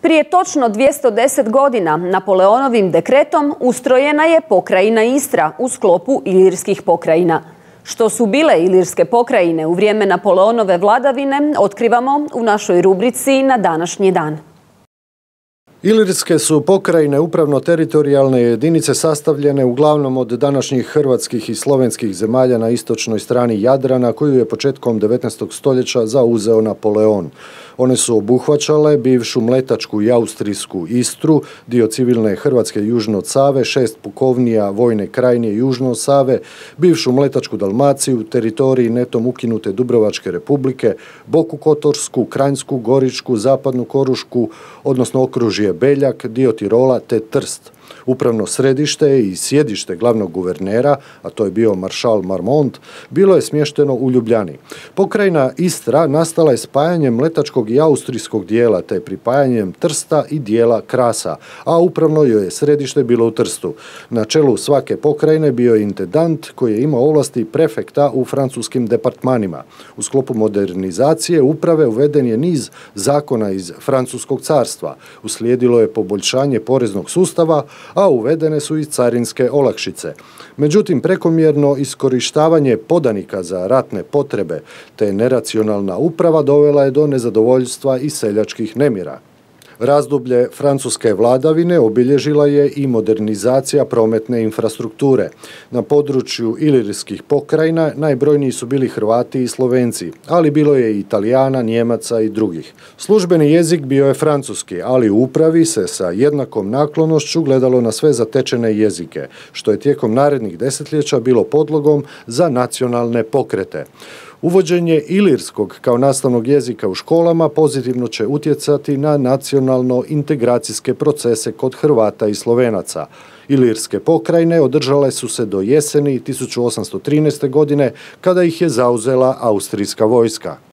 Prije točno 210 godina Napoleonovim dekretom ustrojena je pokrajina Istra u sklopu ilirskih pokrajina. Što su bile ilirske pokrajine u vrijeme Napoleonove vladavine, otkrivamo u našoj rubrici na današnji dan. Ilirske su pokrajine upravno-teritorijalne jedinice sastavljene uglavnom od današnjih hrvatskih i slovenskih zemalja na istočnoj strani Jadrana koju je početkom 19. stoljeća zauzeo Napoleon. One su obuhvaćale bivšu mletačku i austrijsku Istru, dio civilne Hrvatske južno od Save, šest pukovnija vojne krajnje južno od Save, bivšu mletačku Dalmaciju, teritoriji netom ukinute Dubrovačke republike, Boku Kotorsku, Kranjsku, Goričku, Zapadnu Korušku, odnosno okružje Beljak, dio Tirola te Trst. Upravno središte i sjedište glavnog guvernera, a to je bio maršal Marmont, bilo je smješteno u Ljubljani. Pokrajina Istra nastala je spajanjem letačkog i austrijskog dijela te pripajanjem Trsta i dijela Krasa, a upravno joj je središte bilo u Trstu. Na čelu svake pokrajine bio je intendant koji je imao ovlasti prefekta u francuskim departmanima. U sklopu modernizacije uprave uveden je niz zakona iz francuskog carstva. Uslijedilo je poboljšanje poreznog sustava, a uvedene su i carinske olakšice. Međutim, prekomjerno iskorištavanje podanika za ratne potrebe te neracionalna uprava dovela je do nezadovoljstva i seljačkih nemira. Razdoblje francuske vladavine obilježila je i modernizacija prometne infrastrukture. Na području ilirskih pokrajina najbrojniji su bili Hrvati i Slovenci, ali bilo je i Italijana, Njemaca i drugih. Službeni jezik bio je francuski, ali u upravi se sa jednakom naklonošću gledalo na sve zatečene jezike, što je tijekom narednih desetljeća bilo podlogom za nacionalne pokrete. Uvođenje ilirskog kao nastavnog jezika u školama pozitivno će utjecati na nacionalno integracijske procese kod Hrvata i Slovenaca. Ilirske pokrajine održale su se do jeseni 1813. godine kada ih je zauzela austrijska vojska.